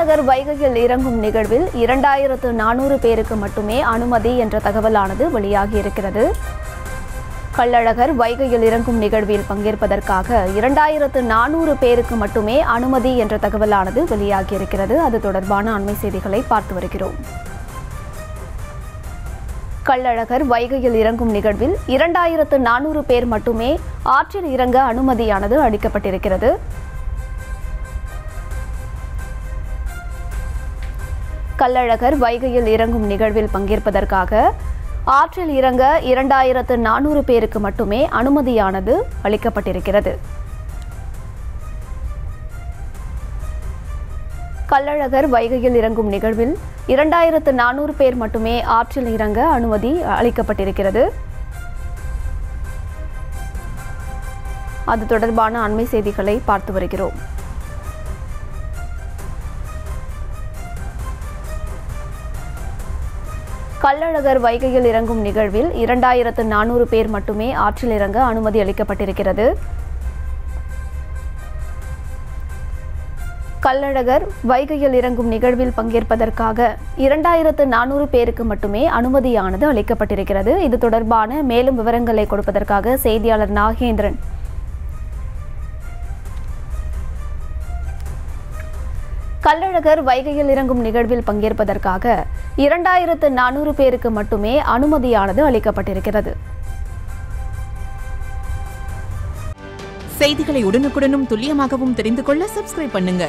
கள்ளழகர் வைகையில் இறங்கும் நிகழ்வில் இரண்டாயிரத்து நானூறு பேருக்கு மட்டுமே அனுமதி என்ற தகவலானது வெளியாகியிருக்கிறது. கள்ளழகர் வைகையில் இறங்கும் நிகழ்வில் பங்கேற்பதற்காக இரண்டாயிரத்து நானூறு பேருக்கு மட்டுமே அனுமதி என்ற தகவலானது வெளியாகியிருக்கிறது. அது தொடர்பான அண்மை செய்திகளை பார்த்து வருகிறோம். கள்ளழகர் வைகையில் இறங்கும் நிகழ்வில் இரண்டாயிரத்து நானூறு பேர் மட்டுமே ஆற்றில் இறங்க அனுமதியானது அளிக்கப்பட்டிருக்கிறது. கள்ளழகர் வைகையில் இறங்கும் நிகழ்வில் பங்கேற்பதற்காக ஆற்றில் இறங்க இரண்டாயிரத்து நானூறு பேருக்கு மட்டுமே அனுமதியானது அளிக்கப்பட்டிருக்கிறது. கள்ளழகர் வைகையில் இறங்கும் நிகழ்வில் இரண்டாயிரத்து நானூறு பேர் மட்டுமே ஆற்றில் இறங்க அனுமதி அளிக்கப்பட்டிருக்கிறது. அது தொடர்பான அண்மை செய்திகளை பார்த்து வருகிறோம். கள்ளழகர் வைகையில் இறங்கும் நிகழ்வில் இரண்டாயிரத்து நானூறு பேர் மட்டுமே ஆற்றில் இறங்க அனுமதி அளிக்கப்பட்டிருக்கிறது. கள்ளழகர் வைகையில் இறங்கும் நிகழ்வில் பங்கேற்பதற்காக இரண்டாயிரத்து நானூறு பேருக்கு மட்டுமே அனுமதியானது அளிக்கப்பட்டிருக்கிறது. இது தொடர்பான மேலும் விவரங்களை கொடுப்பதற்காக செய்தியாளர் நாகேந்திரன். கள்ளழகர் வைகையில் இறங்கும் நிகழ்வில் பங்கேற்பதற்காக இரண்டாயிரத்து நானூறு பேருக்கு மட்டுமே அனுமதியானது அளிக்கப்பட்டிருக்கிறது. செய்திகளை உடனுக்குடனும் துல்லியமாகவும் தெரிந்து கொள்ள சப்ஸ்கிரைப் பண்ணுங்க.